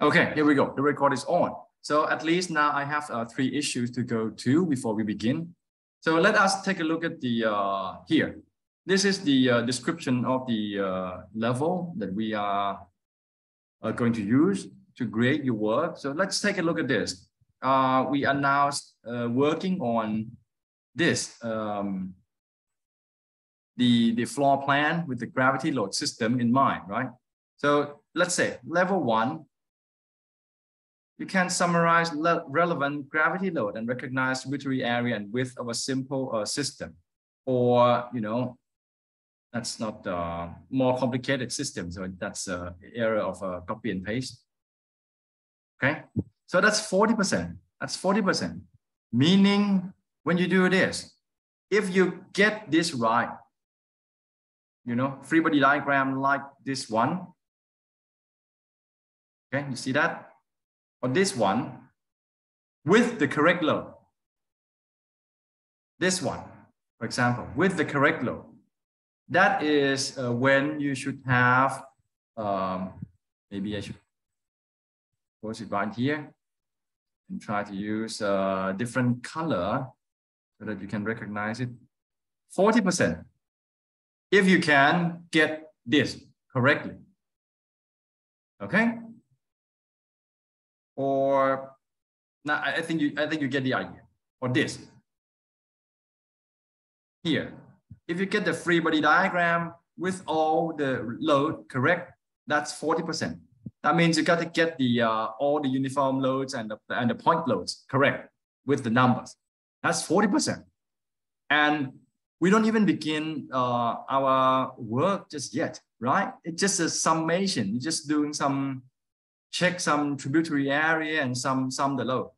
Okay, here we go. The record is on. So at least now I have uh, three issues to go to before we begin. So let us take a look at the uh, here. This is the uh, description of the uh, level that we are uh, going to use to grade your work. So let's take a look at this. Uh, we are now working on this, um, the, the floor plan with the gravity load system in mind, right? So let's say level one, you can summarize relevant gravity load and recognize tributary area and width of a simple uh, system. Or, you know, that's not a uh, more complicated system. So that's an area of a copy and paste. Okay, so that's 40%. That's 40%. Meaning when you do this, if you get this right, you know, free body diagram like this one, okay, you see that? Or this one with the correct load. This one, for example, with the correct load. That is uh, when you should have, um, maybe I should put it right here and try to use a different color so that you can recognize it. 40%. If you can get this correctly. Okay? Or now I think you I think you get the idea. Or this. Here, if you get the free body diagram with all the load correct, that's 40%. That means you got to get the uh, all the uniform loads and the, and the point loads correct with the numbers. That's 40%. And we don't even begin uh, our work just yet, right? It's just a summation. You're just doing some check some tributary area and some some the load.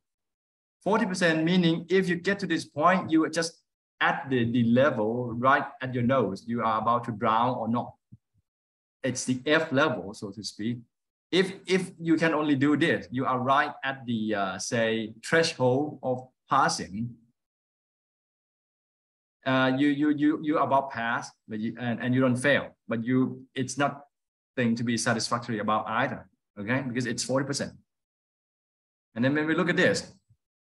40% meaning if you get to this point, you are just at the, the level right at your nose, you are about to drown or not. It's the F level, so to speak. If, if you can only do this, you are right at the, uh, say, threshold of passing. Uh, you, you, you, you about pass, but you, and, and you don't fail, but you, it's not thing to be satisfactory about either okay? Because it's 40%. And then when we look at this,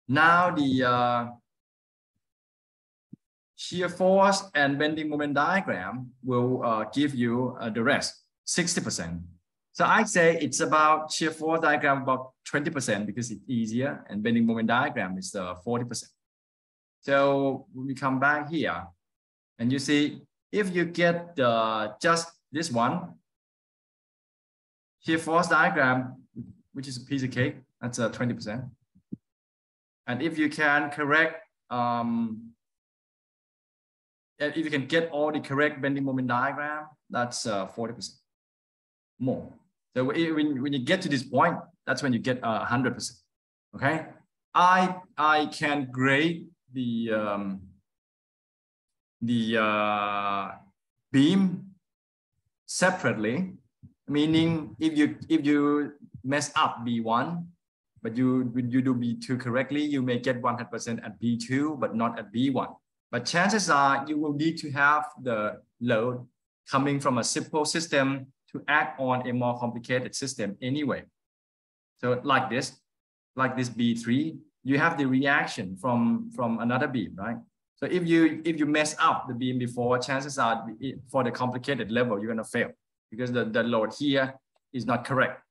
now the uh, shear force and bending moment diagram will uh, give you uh, the rest, 60%. So I say it's about shear force diagram about 20% because it's easier and bending moment diagram is uh, 40%. So when we come back here and you see, if you get uh, just this one, shear force diagram, which is a piece of cake, that's a uh, 20%. And if you can correct, um, if you can get all the correct bending moment diagram, that's uh, 40% more. So when, when you get to this point, that's when you get uh, 100%, okay? I, I can grade the, um, the uh, beam separately meaning if you if you mess up B1, but you you do B2 correctly, you may get 100% at B2, but not at B1. But chances are you will need to have the load coming from a simple system to act on a more complicated system anyway. So like this, like this B3, you have the reaction from, from another beam, right? So if you if you mess up the beam before, chances are for the complicated level, you're gonna fail because the, the load here is not correct.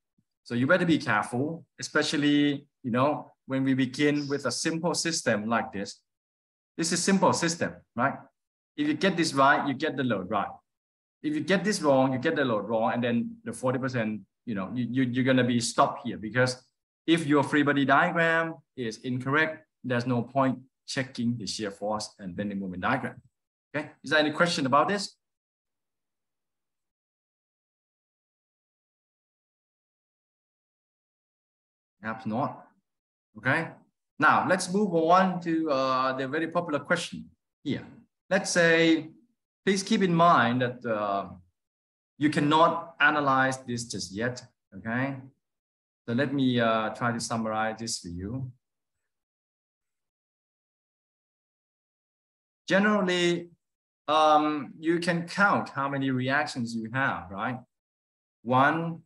So you better be careful, especially, you know, when we begin with a simple system like this. This is simple system, right? If you get this right, you get the load right. If you get this wrong, you get the load wrong, and then the 40%, you know, you, you, you're gonna be stopped here because if your free body diagram is incorrect, there's no point checking the shear force and bending moment diagram. Okay, is there any question about this? Perhaps not. Okay. Now let's move on to uh, the very popular question here. Let's say, please keep in mind that uh, you cannot analyze this just yet. Okay. So let me uh, try to summarize this for you. Generally, um, you can count how many reactions you have, right? One,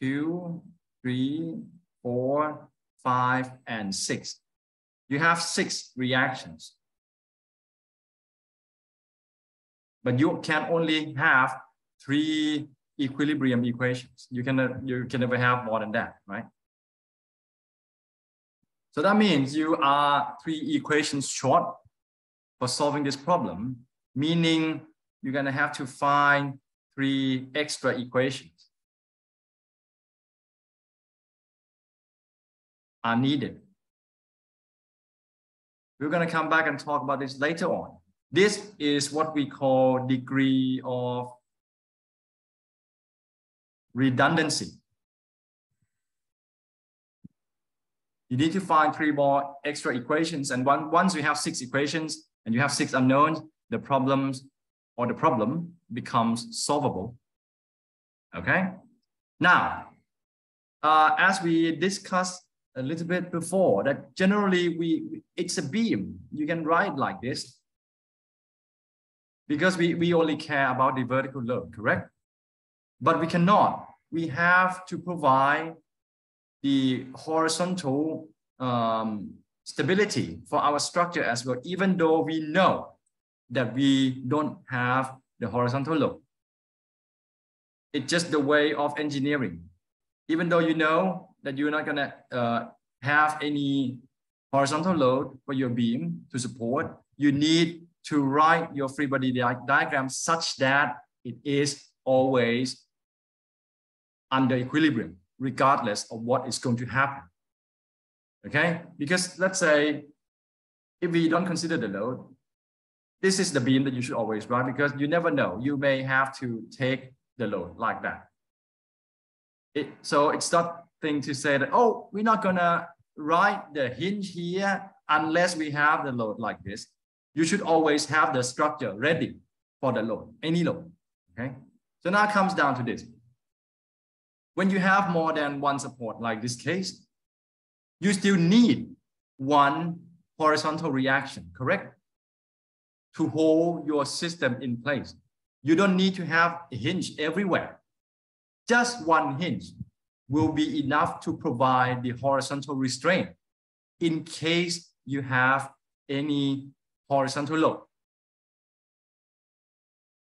two, three, four, five, and six. You have six reactions. But you can only have three equilibrium equations. You can, you can never have more than that, right? So that means you are three equations short for solving this problem, meaning you're going to have to find three extra equations are needed. We're going to come back and talk about this later on. This is what we call degree of redundancy. You need to find three more extra equations. And one, once you have six equations and you have six unknowns, the problems or the problem becomes solvable. Okay. Now, uh, as we discussed a little bit before, that generally we it's a beam. You can write like this because we, we only care about the vertical load, correct? But we cannot. We have to provide the horizontal um, stability for our structure as well, even though we know that we don't have the horizontal load. It's just the way of engineering. Even though you know that you're not gonna uh, have any horizontal load for your beam to support, you need to write your free body di diagram such that it is always under equilibrium, regardless of what is going to happen. Okay, because let's say if we don't consider the load, this is the beam that you should always write because you never know. You may have to take the load like that. It, so it's not thing to say that, oh, we're not gonna write the hinge here unless we have the load like this. You should always have the structure ready for the load, any load, okay? So now it comes down to this. When you have more than one support like this case, you still need one horizontal reaction, correct? to hold your system in place. You don't need to have a hinge everywhere. Just one hinge will be enough to provide the horizontal restraint in case you have any horizontal load.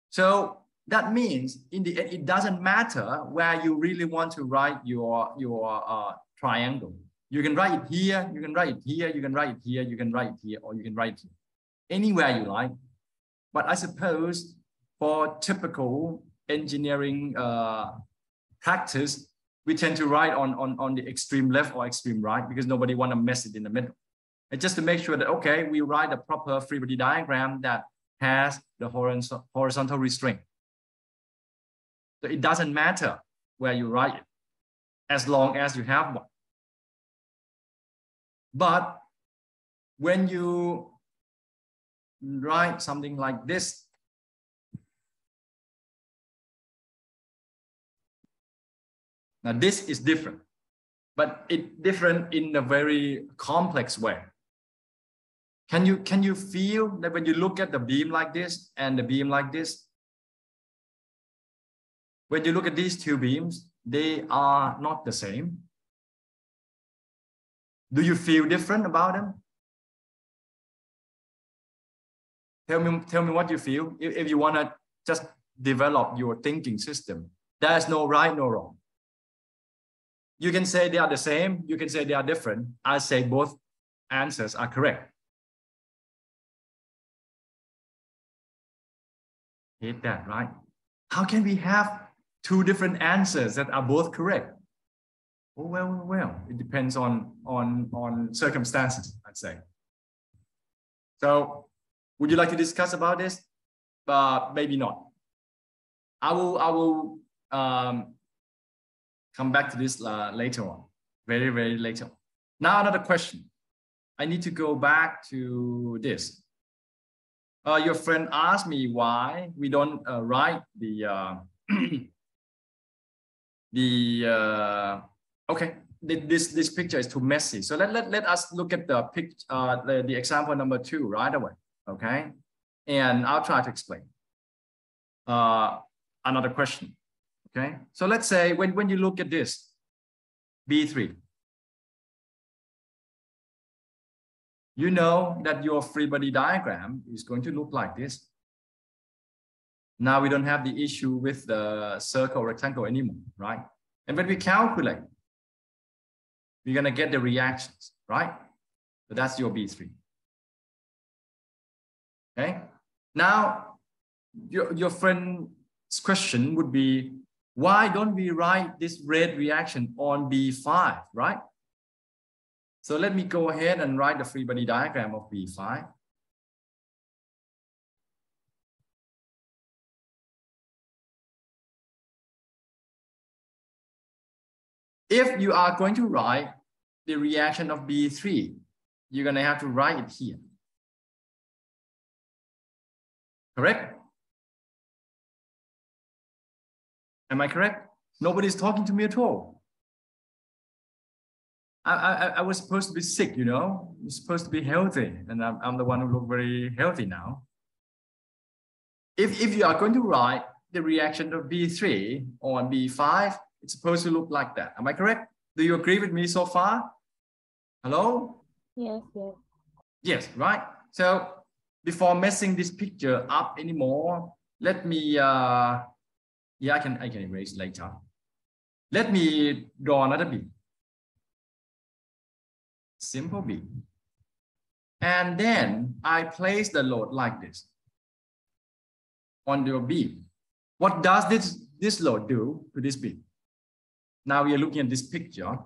So that means in the end, it doesn't matter where you really want to write your, your uh, triangle. You can write it here, you can write it here, you can write it here, you can write it here, or you can write it here anywhere you like. But I suppose for typical engineering uh, practice, we tend to write on, on, on the extreme left or extreme right because nobody want to mess it in the middle. And just to make sure that, okay, we write a proper free body diagram that has the horizontal restraint. So it doesn't matter where you write it, as long as you have one. But when you write something like this. Now this is different, but it different in a very complex way. Can you, can you feel that when you look at the beam like this and the beam like this, when you look at these two beams, they are not the same. Do you feel different about them? tell me tell me what you feel if, if you want to just develop your thinking system there's no right no wrong you can say they are the same you can say they are different i say both answers are correct hate that right how can we have two different answers that are both correct well well, well. it depends on on on circumstances i'd say so would you like to discuss about this? But maybe not. I will, I will um, come back to this uh, later on, very, very later. On. Now another question. I need to go back to this. Uh, your friend asked me why we don't uh, write the uh, the uh, okay this this picture is too messy. So let let, let us look at the pic uh, the, the example number two right away okay? And I'll try to explain. Uh, another question, okay? So let's say when, when you look at this, B3. You know that your free body diagram is going to look like this. Now we don't have the issue with the circle rectangle anymore, right? And when we calculate, we're going to get the reactions, right? So that's your B3. Okay. Now, your, your friend's question would be, why don't we write this red reaction on B5, right? So let me go ahead and write the free body diagram of B5. If you are going to write the reaction of B3, you're going to have to write it here. Correct? Am I correct? Nobody's talking to me at all. I, I, I was supposed to be sick, you know, I'm supposed to be healthy, and I'm, I'm the one who look very healthy now. If, if you are going to write the reaction of B3 on B5, it's supposed to look like that. Am I correct? Do you agree with me so far? Hello? Yes, yes. Yes, right. So before messing this picture up anymore, let me, uh, yeah, I can, I can erase later. Let me draw another beam. Simple beam. And then I place the load like this on your beam. What does this, this load do to this beam? Now we are looking at this picture,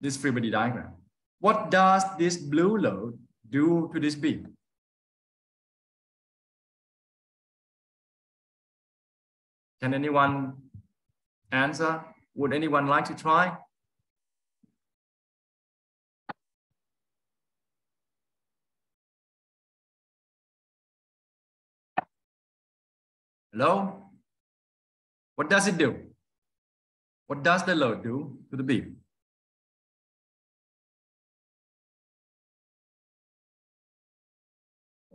this free body diagram. What does this blue load do to this beam? Can anyone answer? Would anyone like to try? Hello? What does it do? What does the load do to the beam?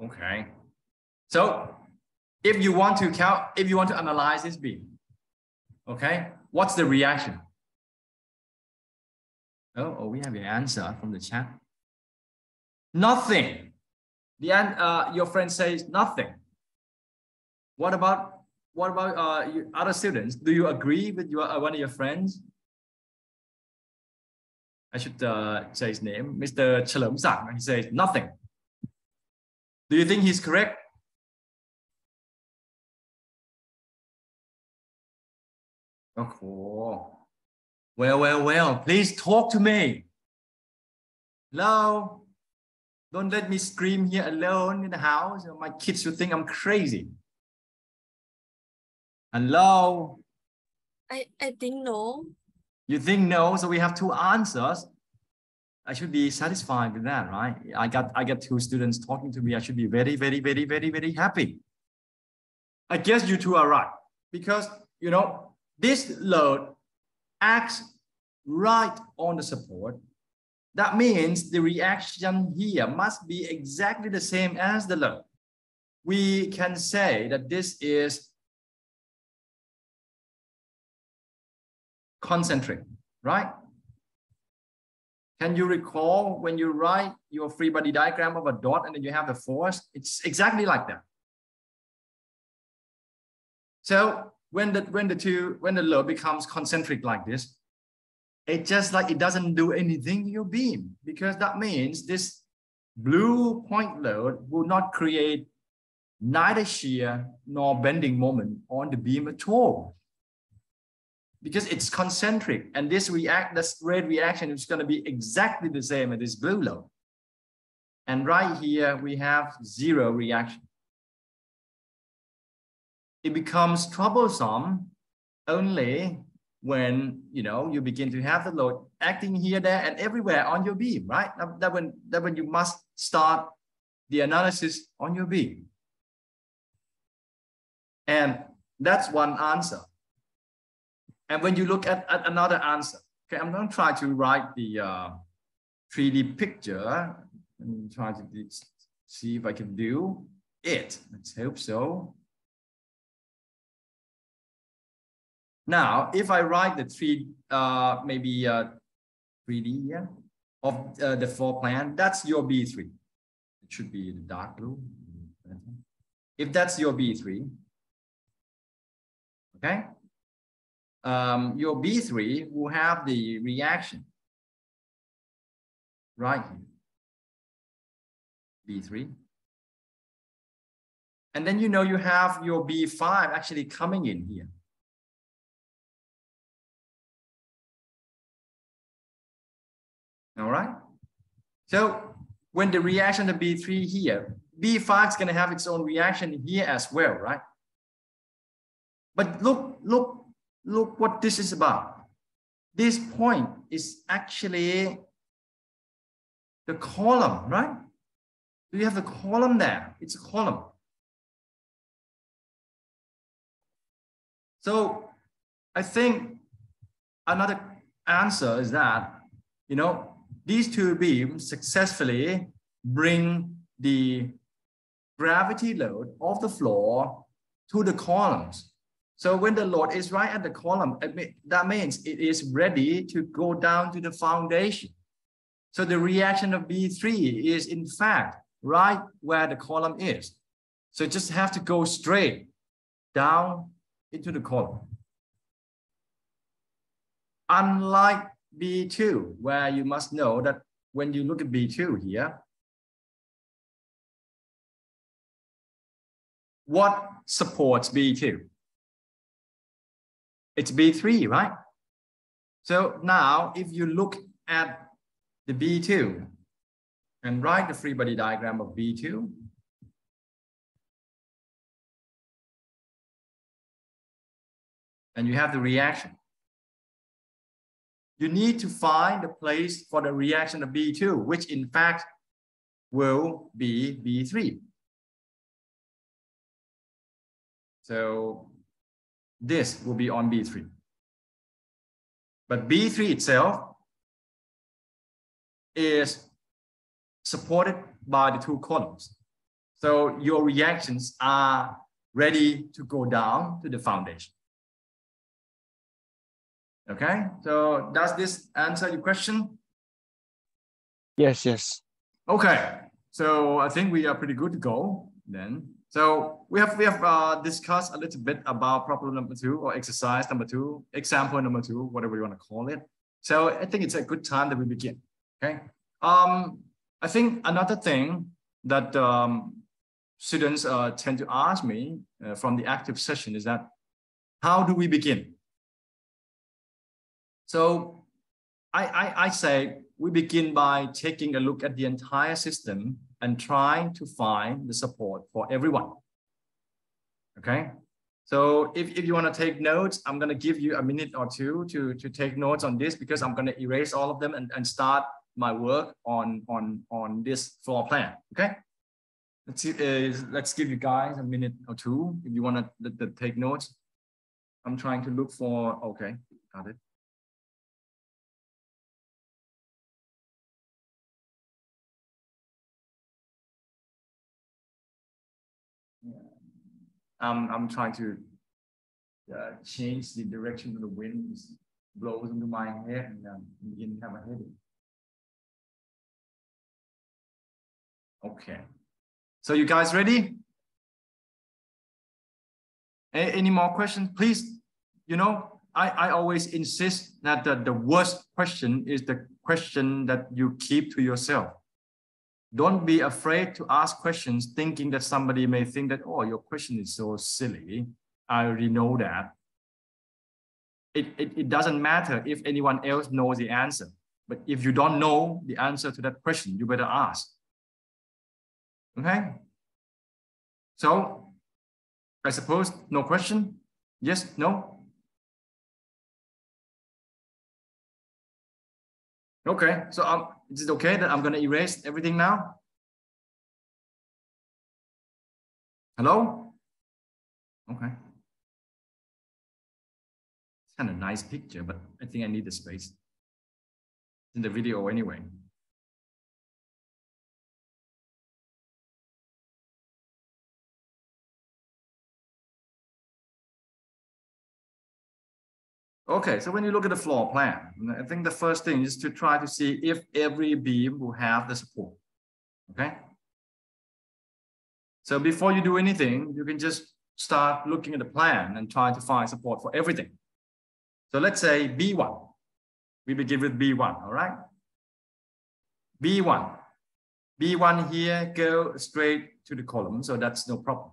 Okay. So if you want to count, if you want to analyze this beam, okay, what's the reaction? Oh, oh we have an answer from the chat. Nothing. The uh, your friend says nothing. What about what about uh, other students? Do you agree with your uh, one of your friends? I should uh, say his name, Mr. Chalam Sang. He says nothing. Do you think he's correct? Oh, well, well, well, please talk to me. Hello? Don't let me scream here alone in the house. My kids will think I'm crazy. Hello? I, I think no. You think no, so we have two answers. I should be satisfied with that, right? I got I got two students talking to me. I should be very, very, very, very, very happy. I guess you two are right because you know this load acts right on the support. That means the reaction here must be exactly the same as the load. We can say that this is concentric, right? Can you recall when you write your free body diagram of a dot and then you have the force? It's exactly like that. So when the when the two when the load becomes concentric like this, it just like it doesn't do anything to your beam because that means this blue point load will not create neither shear nor bending moment on the beam at all because it's concentric and this react, this red reaction is going to be exactly the same as this blue load. And right here, we have zero reaction. It becomes troublesome only when you know you begin to have the load acting here, there, and everywhere on your beam, right? That, that when that when you must start the analysis on your beam. And that's one answer. And when you look at, at another answer, okay, I'm going to try to write the uh, 3D picture and try to see if I can do it. Let's hope so. Now, if I write the three, uh, maybe uh, 3D, yeah, of uh, the floor plan, that's your B3. It should be the dark blue. If that's your B3, okay, um, your B3 will have the reaction right here, B3. And then you know you have your B5 actually coming in here. All right. So when the reaction to B3 here, B5 is going to have its own reaction here as well, right? But look, look, look what this is about. This point is actually the column, right? Do you have the column there? It's a column. So I think another answer is that, you know, these two beams successfully bring the gravity load of the floor to the columns. So when the load is right at the column, that means it is ready to go down to the foundation. So the reaction of B3 is in fact right where the column is. So just have to go straight down into the column. Unlike B2, where you must know that when you look at B2 here, what supports B2? It's B3, right? So now if you look at the B2 and write the free body diagram of B2, and you have the reaction you need to find the place for the reaction of B2, which in fact will be B3. So this will be on B3. But B3 itself is supported by the two columns. So your reactions are ready to go down to the foundation. Okay, so does this answer your question? Yes, yes. Okay, so I think we are pretty good to go then. So we have we have uh, discussed a little bit about problem number two or exercise number two, example number two, whatever you want to call it. So I think it's a good time that we begin. Okay. Um, I think another thing that um, students uh, tend to ask me uh, from the active session is that how do we begin? So I, I, I say we begin by taking a look at the entire system and trying to find the support for everyone. Okay. So if, if you want to take notes, I'm going to give you a minute or two to, to take notes on this because I'm going to erase all of them and, and start my work on, on, on this floor plan. Okay. Let's see, uh, let's give you guys a minute or two if you want to, take notes. I'm trying to look for, okay, got it. Um, I'm trying to uh, change the direction of the wind blows into my head and um, begin to have a headache. Okay. So you guys ready? A any more questions? Please, you know, I, I always insist that the, the worst question is the question that you keep to yourself. Don't be afraid to ask questions thinking that somebody may think that, oh, your question is so silly. I already know that. It, it, it doesn't matter if anyone else knows the answer. But if you don't know the answer to that question, you better ask. Okay? So, I suppose no question? Yes, no? Okay, so um, is it okay that I'm going to erase everything now? Hello? Okay. It's kind of nice picture, but I think I need the space in the video anyway. Okay, so when you look at the floor plan, I think the first thing is to try to see if every beam will have the support. Okay. So before you do anything, you can just start looking at the plan and try to find support for everything. So let's say B1. We begin with B1, all right? B1. B1 here go straight to the column, so that's no problem.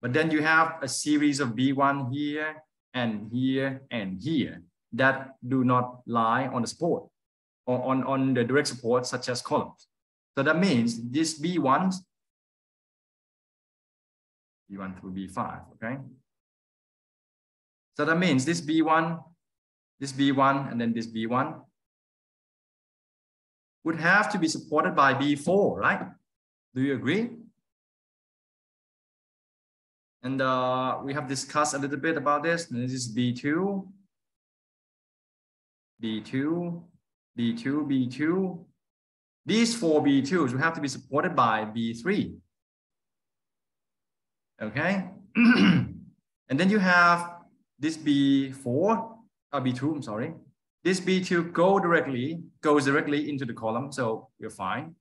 But then you have a series of B1 here and here and here that do not lie on the support or on, on the direct support such as columns. So that means this B1, B1 through B5, okay? So that means this B1, this B1, and then this B1 would have to be supported by B4, right? Do you agree? And uh, we have discussed a little bit about this. This is B2, B2, B2, B2. These four B2s will have to be supported by B3. Okay. and then you have this B4, uh, B2, I'm sorry. This B2 go directly, goes directly into the column, so you're fine.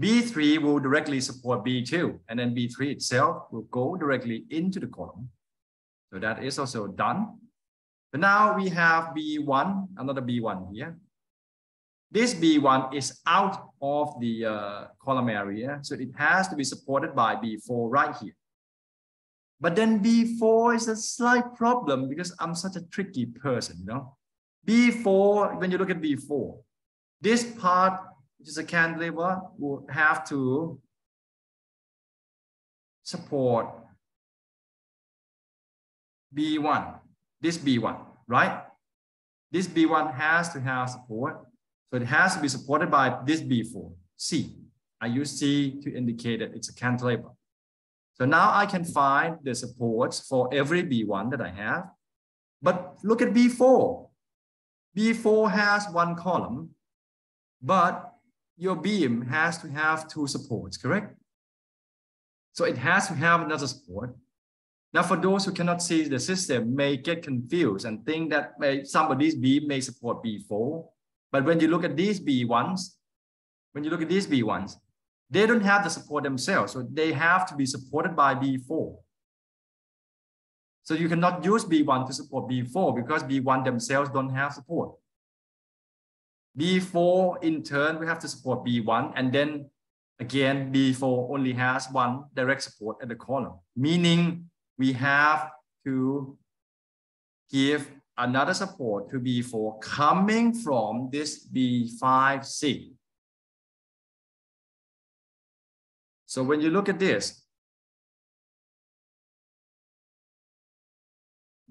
B3 will directly support B2, and then B3 itself will go directly into the column. So that is also done. But now we have B1, another B1 here. This B1 is out of the uh, column area, so it has to be supported by B4 right here. But then B4 is a slight problem because I'm such a tricky person, you know. B4, when you look at B4, this part which is a cantilever, will have to support B1, this B1, right? This B1 has to have support. So it has to be supported by this B4, C. I use C to indicate that it's a cantilever. So now I can find the supports for every B1 that I have. But look at B4. B4 has one column, but your beam has to have two supports, correct? So it has to have another support. Now, for those who cannot see the system may get confused and think that may, some of these beam may support B4. But when you look at these B1s, when you look at these B1s, they don't have the support themselves. So they have to be supported by B4. So you cannot use B1 to support B4 because B1 themselves don't have support. B4 in turn, we have to support B1 and then again, B4 only has one direct support at the column, meaning we have to give another support to B4 coming from this B5C. So when you look at this,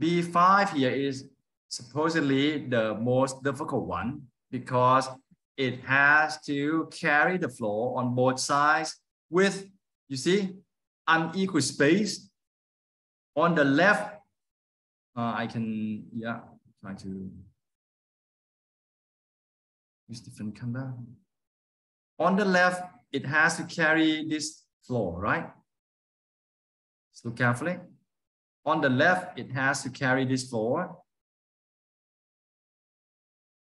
B5 here is supposedly the most difficult one because it has to carry the flow on both sides with, you see, unequal space. On the left, uh, I can, yeah, try to use different color. On the left, it has to carry this flow, right? So carefully. On the left, it has to carry this floor.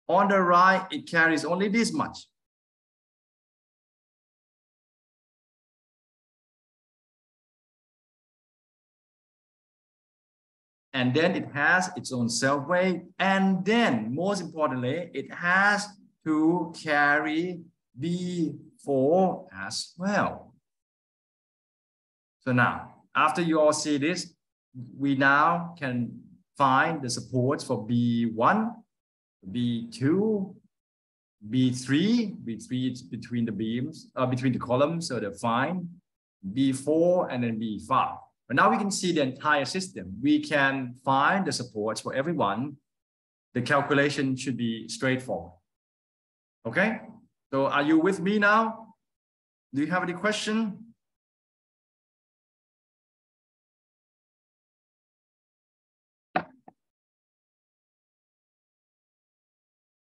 On the right, it carries only this much. And then it has its own self weight. And then, most importantly, it has to carry B4 as well. So now, after you all see this, we now can find the supports for B1 B2, B3, B3 is between the beams, uh, between the columns, so they're fine. B4 and then B5. But now we can see the entire system. We can find the supports for everyone. The calculation should be straightforward. Okay, so are you with me now? Do you have any question?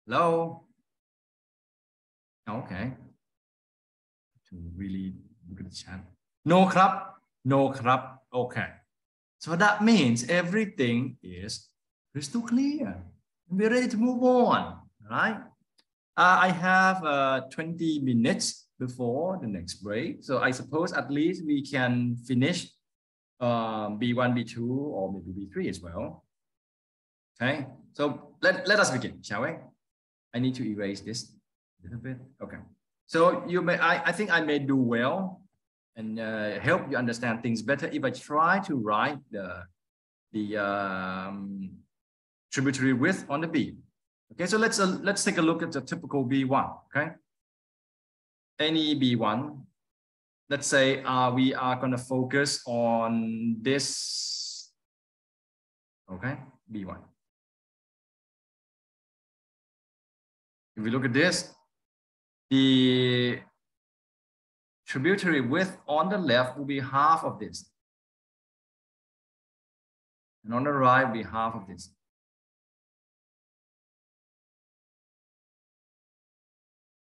Hello? Okay. To really look at the chat. No crap. No crap. Okay. So that means everything is Crystal clear. We're ready to move on, right? Uh, I have uh, 20 minutes before the next break. So I suppose at least we can finish um, B1, B2, or maybe B3 as well. Okay, so let, let us begin, shall we? I need to erase this a little bit. Okay, so you may, I, I think I may do well and uh, help you understand things better if I try to write the, the um, tributary width on the B. Okay, so let's, uh, let's take a look at the typical B1, okay? Any B1, let's say uh, we are gonna focus on this, okay, B1. If we look at this, the tributary width on the left will be half of this. And on the right will be half of this.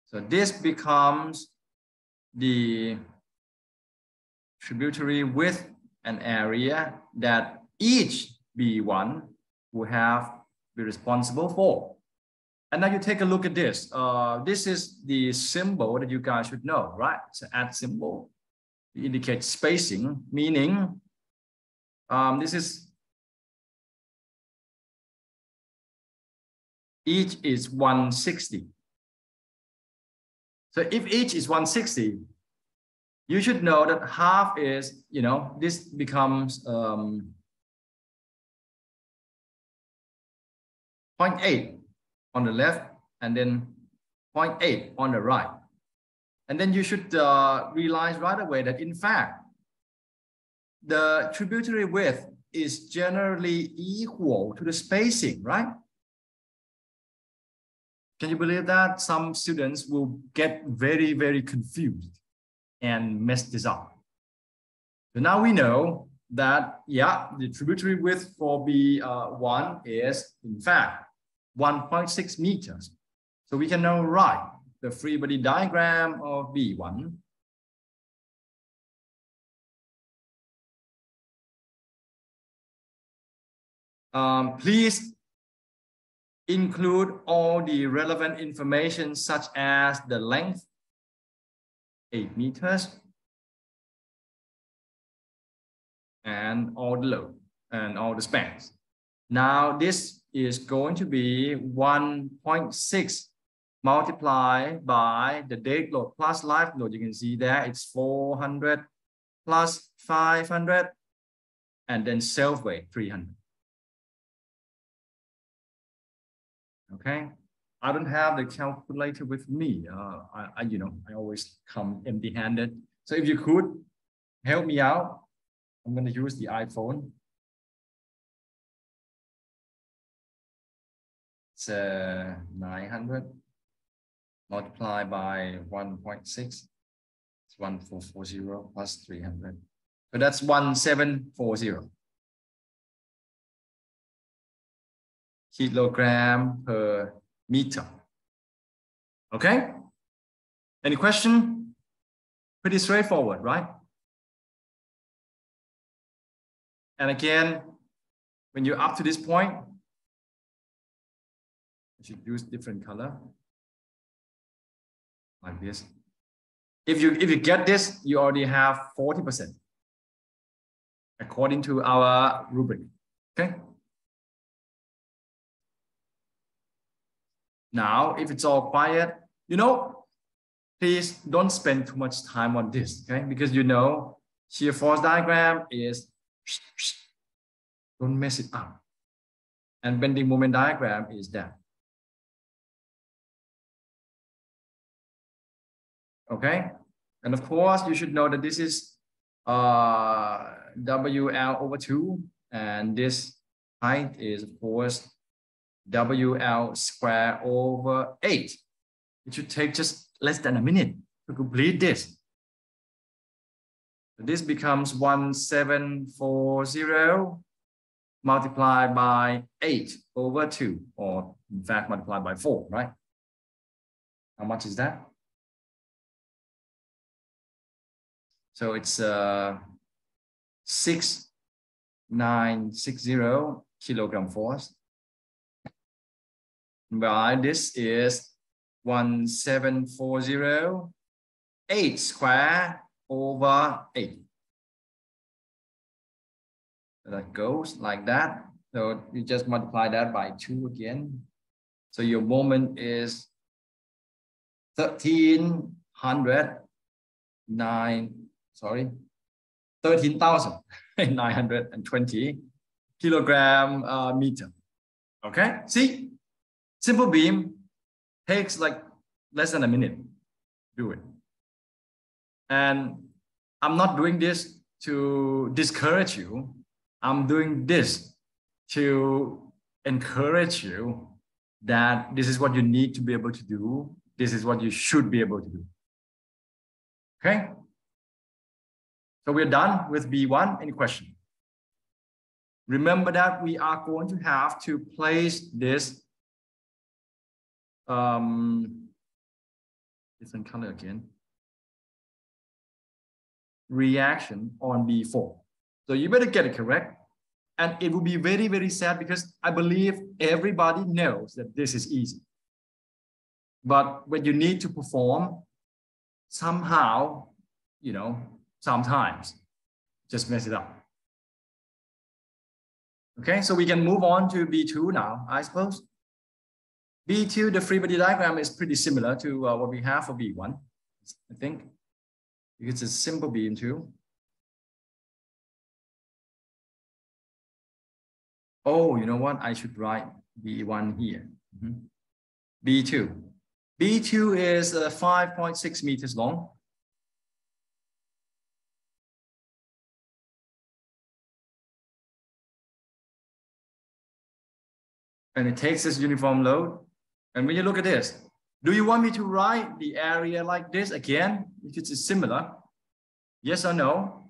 So this becomes the tributary width and area that each B1 will have be responsible for. And now you take a look at this. Uh, this is the symbol that you guys should know, right? It's an at symbol. It indicates spacing, meaning um, this is each is 160. So if each is 160, you should know that half is, you know, this becomes um, 0.8 on the left and then 0.8 on the right. And then you should uh, realize right away that in fact, the tributary width is generally equal to the spacing, right? Can you believe that? Some students will get very, very confused and mess this up. So now we know that, yeah, the tributary width for B1 uh, is in fact 1.6 meters. So we can now write the free body diagram of B1. Um, please include all the relevant information such as the length, 8 meters, and all the load and all the spans. Now this is going to be 1.6 multiplied by the dead load plus live load. You can see there it's 400 plus 500 and then self weight 300. Okay, I don't have the calculator with me. Uh, I, I, you know, I always come empty handed. So if you could help me out, I'm going to use the iPhone. It's uh, 900 multiplied by 1.6. It's 1440 plus 300. So that's 1740 kilogram per meter. Okay? Any question? Pretty straightforward, right? And again, when you're up to this point, I should use different color like this. If you if you get this, you already have 40% according to our rubric. Okay. Now, if it's all quiet, you know, please don't spend too much time on this, okay? Because you know, shear force diagram is, don't mess it up. And bending moment diagram is that. Okay? And of course, you should know that this is uh, WL over 2, and this height is, of course, WL square over 8. It should take just less than a minute to complete this. This becomes 1740 multiplied by 8 over 2, or in fact, multiplied by 4, right? How much is that? So it's uh, 6960 kilogram force by this is 1740 8 square over 8. So that goes like that. So you just multiply that by 2 again. So your moment is 1309, sorry, 13,920 kilogram uh, meter. Okay, see, simple beam takes like less than a minute. Do it. And I'm not doing this to discourage you. I'm doing this to encourage you that this is what you need to be able to do. This is what you should be able to do. Okay? So we're done with B1. Any question? Remember that we are going to have to place this um, different color again reaction on B4. So you better get it correct. And it will be very, very sad because I believe everybody knows that this is easy. But when you need to perform, somehow, you know, sometimes just mess it up. Okay, so we can move on to B2 now, I suppose. B2, the free body diagram is pretty similar to uh, what we have for B1, I think because it's a simple beam too. Oh, you know what? I should write B1 here. Mm -hmm. B2. B2 is uh, 5.6 meters long. And it takes this uniform load. And when you look at this, do you want me to write the area like this again, If it's similar? Yes or no?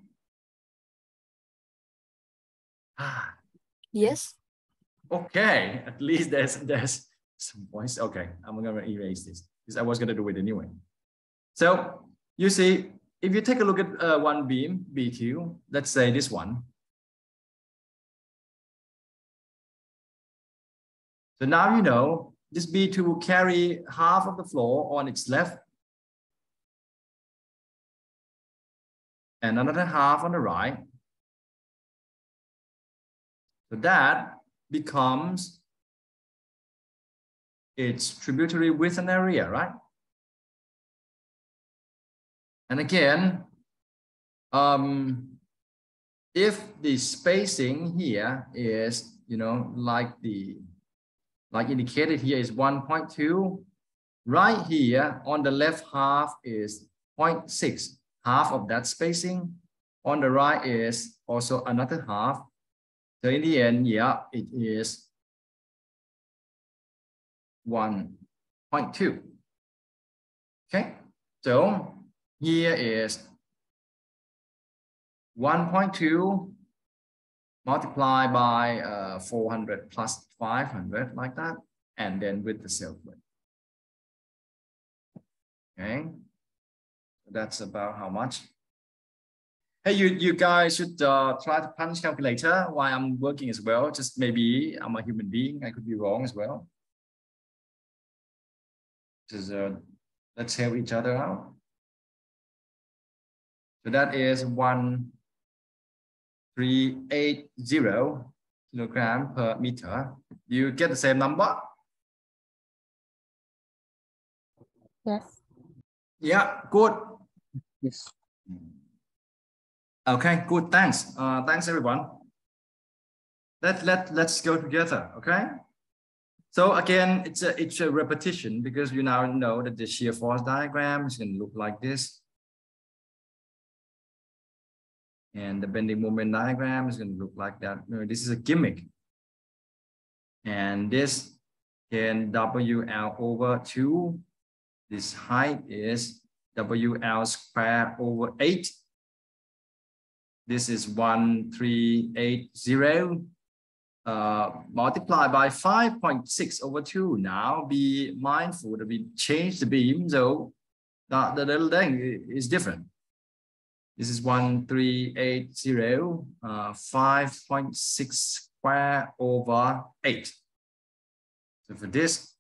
Ah. Yes. Okay, at least there's there's some points. Okay, I'm gonna erase this because I was gonna do it anyway. So you see, if you take a look at uh, one beam, B2, let's say this one. So now you know this B2 will carry half of the floor on its left and another half on the right. So that becomes its tributary width and area, right? And again, um, if the spacing here is, you know, like the like indicated here is 1.2. Right here on the left half is 0.6, half of that spacing. On the right is also another half. So in the end, yeah, it is 1.2. Okay, so here is 1.2 multiplied by uh, 400 plus 500 like that, and then with the self weight. Okay, that's about how much. Hey, you, you guys should uh, try to punch calculator while I'm working as well. Just maybe I'm a human being. I could be wrong as well. Just uh, let's help each other out. So that is one 380 kilogram per meter. You get the same number? Yes. Yeah, good. Yes. Okay, good. Thanks. Uh, thanks, everyone. Let, let, let's go together, okay? So again, it's a, it's a repetition because you now know that the shear force diagram is going to look like this. And the bending moment diagram is going to look like that. This is a gimmick. And this can WL over 2. This height is WL square over 8. This is 1380 uh, multiplied by 5.6 over 2. Now be mindful that we change the beam, so the, the little thing is different. This is 1380, uh, 5.6 square over 8. So for this,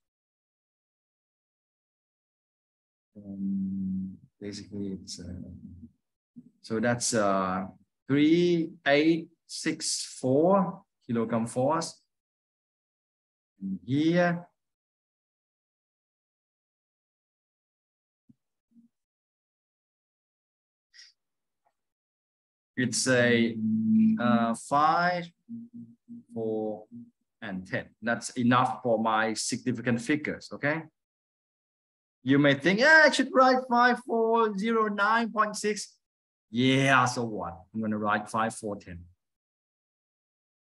um, basically it's, uh, so that's uh, 3864 kilogram force. And here, it's a uh, five, four, and 10. That's enough for my significant figures, okay? You may think, yeah, I should write 5409.6. Yeah, so what? I'm going to write 5410.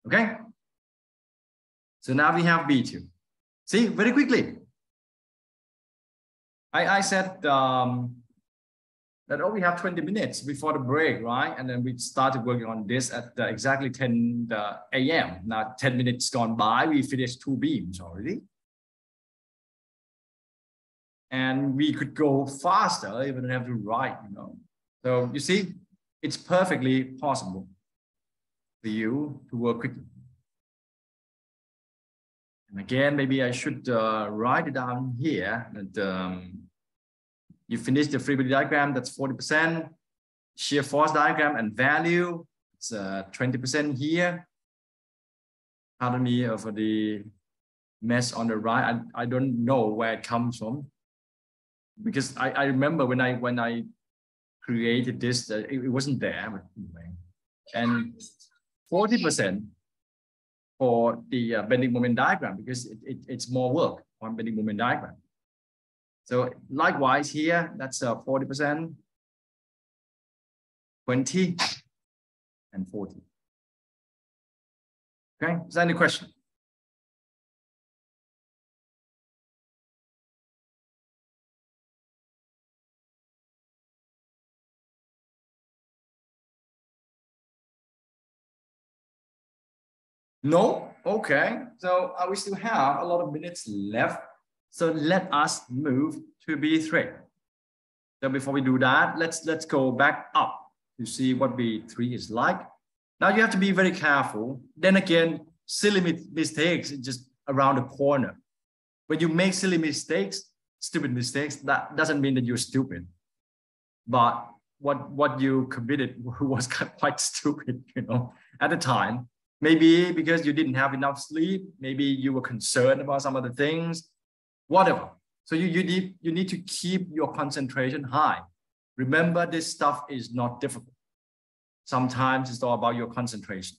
Okay? So now we have B2. See, very quickly. I, I said um, that oh we have 20 minutes before the break right? And then we started working on this at uh, exactly 10 uh, a.m now 10 minutes gone by we finished two beams already. And we could go faster even have to write you know. So you see it's perfectly possible for you to work quickly. And again maybe i should uh, write it down here that um, you finish the free body diagram, that's 40%. Shear force diagram and value, it's uh, 20% here. Pardon me uh, for the mess on the right. I, I don't know where it comes from. Because I, I remember when I when I created this, uh, it, it wasn't there. And 40% for the uh, bending moment diagram because it, it, it's more work on bending moment diagram. So likewise here, that's uh, 40%, 20, and 40. Okay, is there any question? No? Okay. So uh, we still have a lot of minutes left. So let us move to B3. So before we do that, let's, let's go back up to see what B3 is like. Now you have to be very careful. Then again, silly mistakes just around the corner. When you make silly mistakes, stupid mistakes, that doesn't mean that you're stupid. But what, what you committed was quite stupid, you know, at the time. Maybe because you didn't have enough sleep, maybe you were concerned about some other things, whatever. So you, you, need, you need to keep your concentration high. Remember, this stuff is not difficult. Sometimes it's all about your concentration.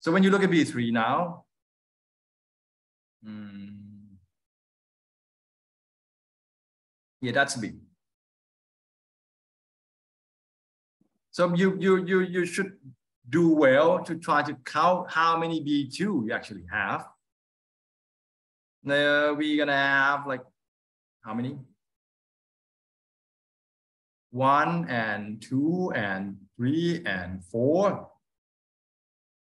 So when you look at B3 now, hmm, yeah, that's B. So you, you, you, you should do well to try to count how many B2 you actually have now we're gonna have like how many? One and two and three and four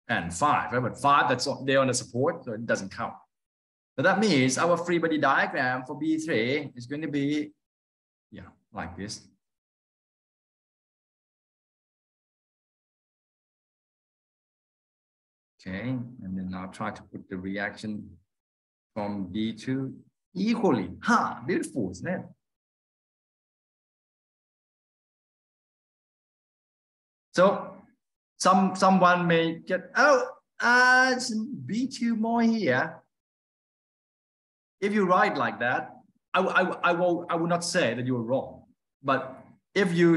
and five, right? But five, that's there on the support, so it doesn't count. So that means our free body diagram for B3 is going to be, yeah, like this. Okay, and then I'll try to put the reaction from B2 equally. Ha, beautiful, isn't it? So some someone may get, oh, uh, B2 more here. If you write like that, I, I, I, will, I will not say that you're wrong. But if you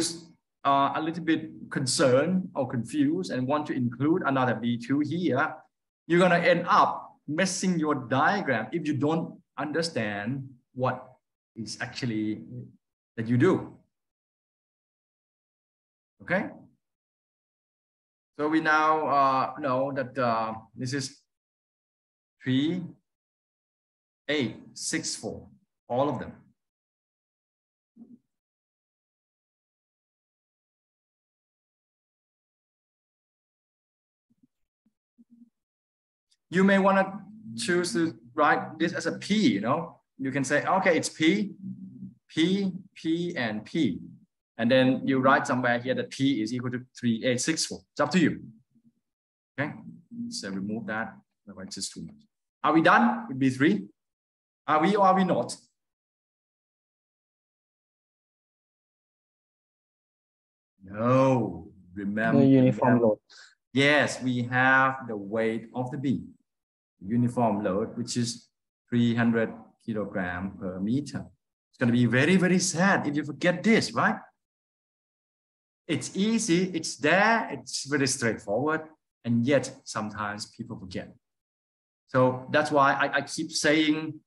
are a little bit concerned or confused and want to include another B2 here, you're going to end up messing your diagram if you don't understand what is actually that you do. Okay. So we now uh, know that uh, this is three, eight, six, four, all of them. You may want to choose to write this as a P, you know, you can say, okay, it's P, P, P, and P. And then you write somewhere here that P is equal to 3864. It's up to you. Okay, so remove that. Otherwise, it's too much. Are we done with B3? Are we or are we not? No, remember. The uniform load. Yes, we have the weight of the beam, uniform load, which is 300 kilogram per meter. It's going to be very, very sad if you forget this, right? It's easy, it's there, it's very straightforward, and yet sometimes people forget. So that's why I, I keep saying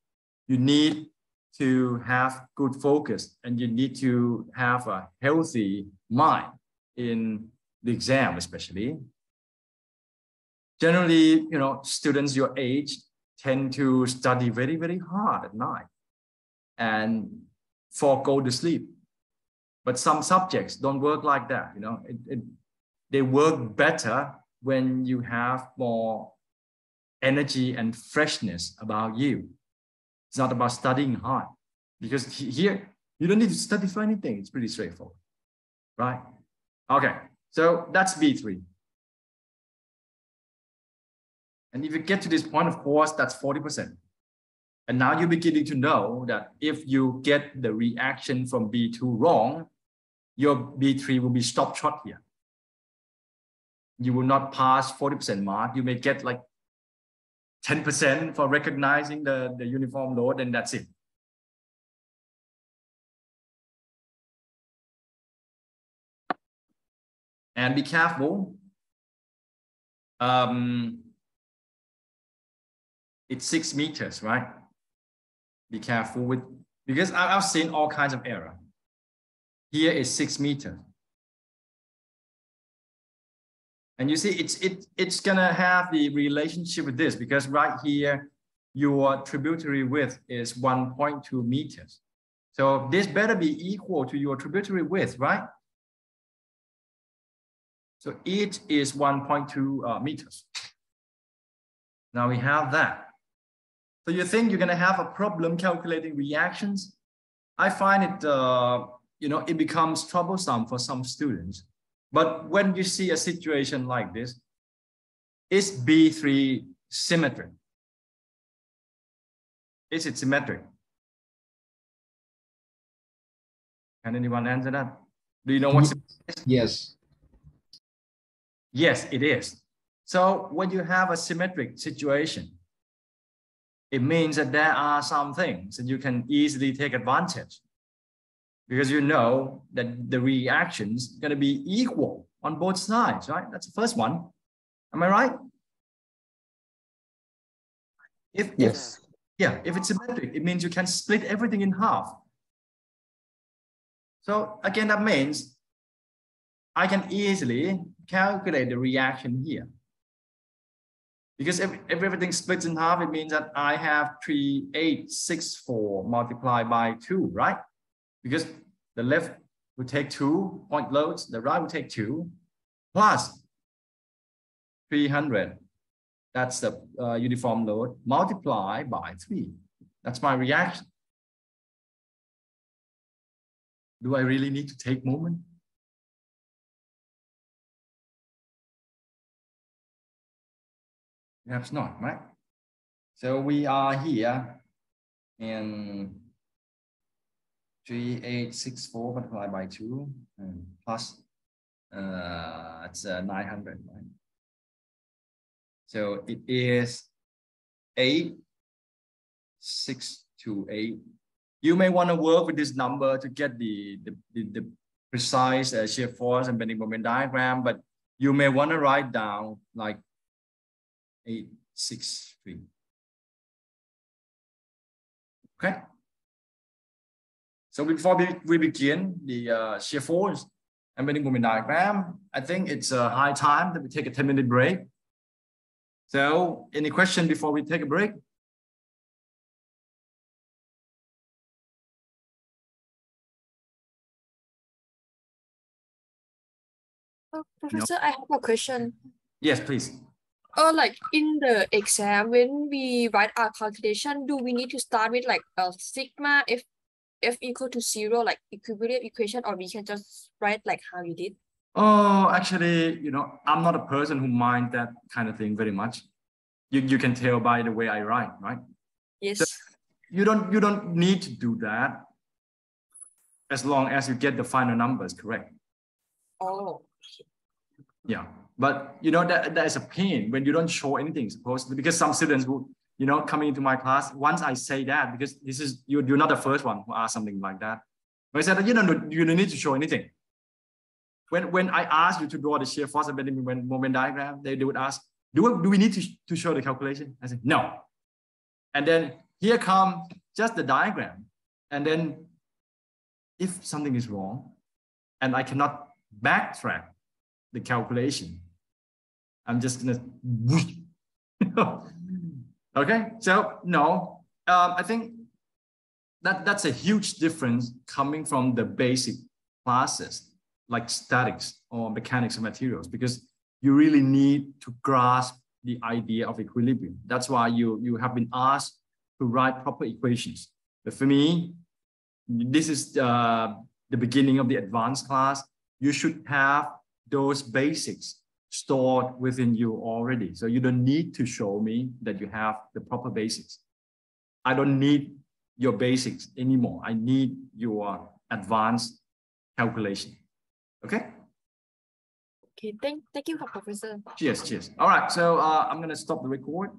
you need to have good focus and you need to have a healthy mind in the exam, especially. Generally, you know, students your age tend to study very, very hard at night and forego to sleep. But some subjects don't work like that, you know, it, it, they work better when you have more energy and freshness about you. It's not about studying hard because here you don't need to study for anything. It's pretty straightforward, right? Okay, so that's B3. And if you get to this point, of course, that's 40%. And now you're beginning to know that if you get the reaction from B2 wrong, your B3 will be stopped short here. You will not pass 40% mark. You may get like 10% for recognizing the, the uniform load, and that's it. And be careful. Um, it's six meters, right? Be careful with, because I've seen all kinds of error. Here is six meters. And you see, it's, it, it's gonna have the relationship with this because right here, your tributary width is 1.2 meters. So this better be equal to your tributary width, right? So it is 1.2 uh, meters. Now we have that. So you think you're gonna have a problem calculating reactions? I find it, uh, you know, it becomes troublesome for some students but when you see a situation like this, is B3 symmetric? Is it symmetric? Can anyone answer that? Do you know what? Yes. Yes, it is. So when you have a symmetric situation, it means that there are some things that you can easily take advantage because you know that the reactions going to be equal on both sides, right? That's the first one. Am I right? If, yes. Yeah, if it's symmetric, it means you can split everything in half. So again, that means I can easily calculate the reaction here. Because if, if everything splits in half, it means that I have 3864 multiplied by 2, right? because the left will take two point loads, the right will take two, plus 300. That's the uh, uniform load multiplied by three. That's my reaction. Do I really need to take moment? Perhaps not, right? So we are here in 3864 multiplied by 2 and plus uh, it's uh, 900, right? So it is 8, 6 to 8. You may want to work with this number to get the, the, the, the precise uh, shear force and bending moment diagram, but you may want to write down like 863. Okay. So before we begin the uh, shear force and bending moment diagram, I think it's a high time that we take a 10 minute break. So any question before we take a break? Oh, Professor, no. I have a question. Yes, please. Oh, like in the exam, when we write our calculation, do we need to start with like a sigma if f equal to zero, like equilibrium equation, or we can just write like how you did? Oh, actually, you know, I'm not a person who mind that kind of thing very much. You, you can tell by the way I write, right? Yes. So you don't you don't need to do that as long as you get the final numbers correct. Oh, Yeah, but you know that that is a pain when you don't show anything supposedly because some students who you know coming into my class once I say that because this is you you're not the first one who asked something like that. But I said you don't you don't need to show anything. When when I ask you to draw the shear force and bending moment, moment diagram, they, they would ask, do we, do we need to, to show the calculation? I said no. And then here come just the diagram. And then if something is wrong and I cannot backtrack the calculation. I'm just gonna, okay. So no, um, I think that that's a huge difference coming from the basic classes like statics or mechanics of materials because you really need to grasp the idea of equilibrium. That's why you you have been asked to write proper equations. But for me, this is uh, the beginning of the advanced class. You should have those basics stored within you already. So you don't need to show me that you have the proper basics. I don't need your basics anymore. I need your advanced calculation. Okay? okay. Thank, thank you, Professor. Cheers, cheers. All right, so uh, I'm gonna stop the record.